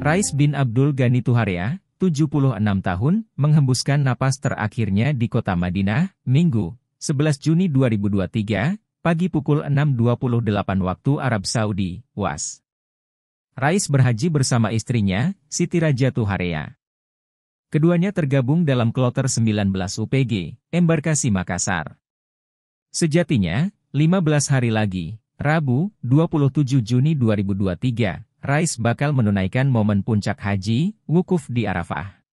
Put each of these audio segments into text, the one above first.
Rais bin Abdul Ghani Tuharia, 76 tahun, menghembuskan napas terakhirnya di kota Madinah, Minggu, 11 Juni 2023, pagi pukul 6.28 waktu Arab Saudi, WAS. Rais berhaji bersama istrinya, Siti Raja Tuharia. Keduanya tergabung dalam kloter 19 UPG, embarkasi Makassar. Sejatinya, 15 hari lagi, Rabu, 27 Juni 2023, Rais bakal menunaikan momen puncak haji, wukuf di Arafah.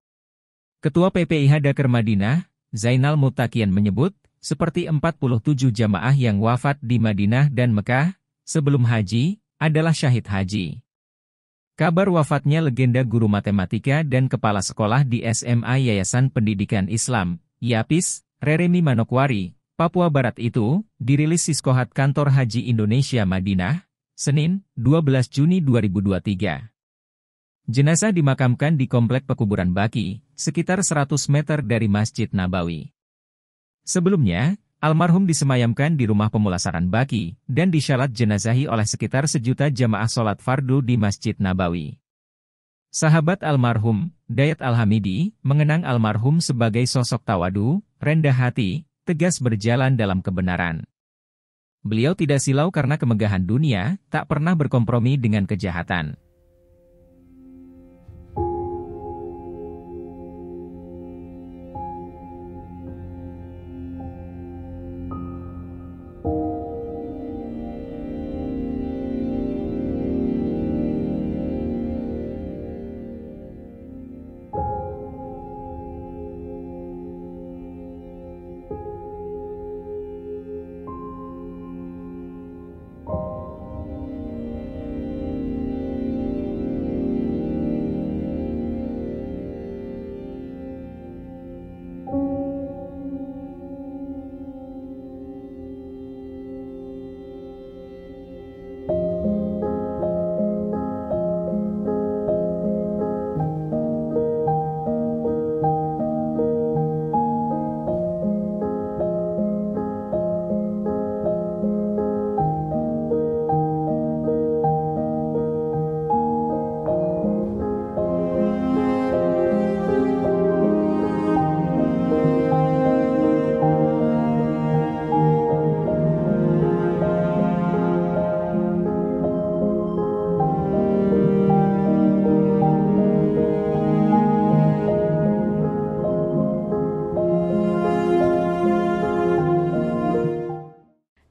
Ketua PPIH Dakar Madinah, Zainal Mutakian menyebut, seperti 47 jamaah yang wafat di Madinah dan Mekah, sebelum haji, adalah syahid haji. Kabar wafatnya legenda guru matematika dan kepala sekolah di SMA Yayasan Pendidikan Islam, YAPIS, Reremi Manokwari, Papua Barat itu, dirilis Siskohat Kantor Haji Indonesia Madinah, Senin, 12 Juni 2023. Jenazah dimakamkan di Komplek Pekuburan Baki, sekitar 100 meter dari Masjid Nabawi. Sebelumnya, almarhum disemayamkan di rumah pemulasaran Baki, dan disyalat jenazahi oleh sekitar sejuta jamaah sholat fardu di Masjid Nabawi. Sahabat almarhum, Dayat Alhamidi, mengenang almarhum sebagai sosok tawadu, rendah hati, tegas berjalan dalam kebenaran. Beliau tidak silau karena kemegahan dunia, tak pernah berkompromi dengan kejahatan.